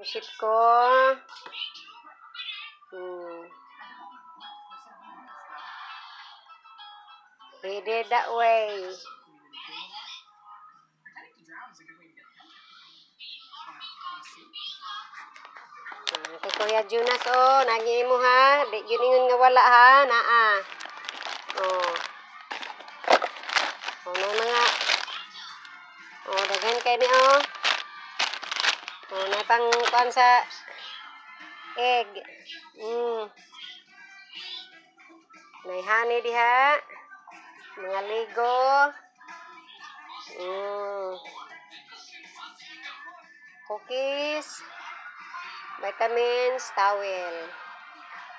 Ship ko. Hmm. Ready that way. Hmm, Kay Kuya Jonas, oh, nagi mo ha. Di yun ingon nga wala ha. Naa. Oh. Oh, mga... Oh, daghan kay ni, oh. Oh, pang kuan sa egg. Mm. May honey diha. Mga ligo. Mm. Cookies. Vitamins, towel.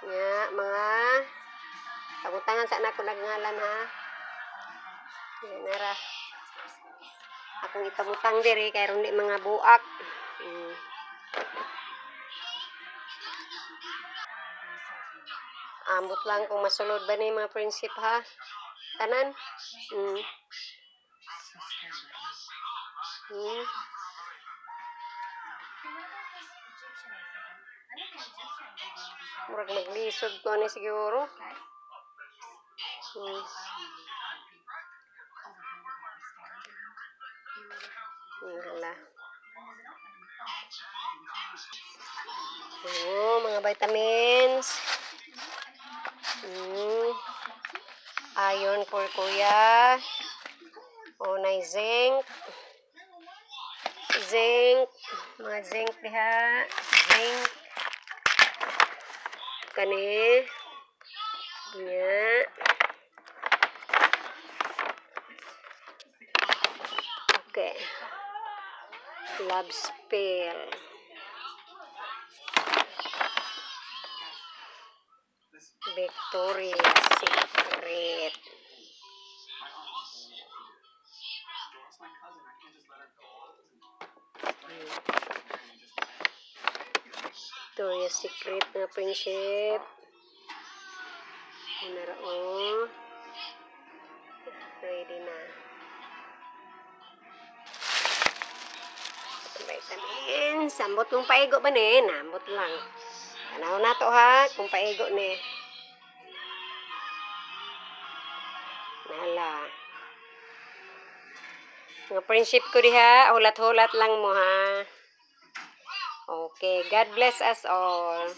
Nga, mga tagutangan sa anak ko nagngalan ha. Yan, nara. Akong itabutang diri kay ron di mga buak. Mm. Ambot lang kung masulod ba ni mga prinsip ha. Tanan. Mm. Mm. Murag maglisod ko ni siguro. Mm. Mm, hala. Oo, mga vitamins. Mm. Iron for kuya. O, na zinc. Zinc. Mga zinc diha. Zinc. Kani. Okay. Love spell. Victoria's Secret. Victoria's Secret na friendship. Naro. Ready na. Vitamins. Sambot mong paigo ba ni? Nambot lang. Tanaw na to ha, kung paigo ni. Nala. Mga friendship ko diha, hulat-hulat lang mo ha. Okay, God bless us all.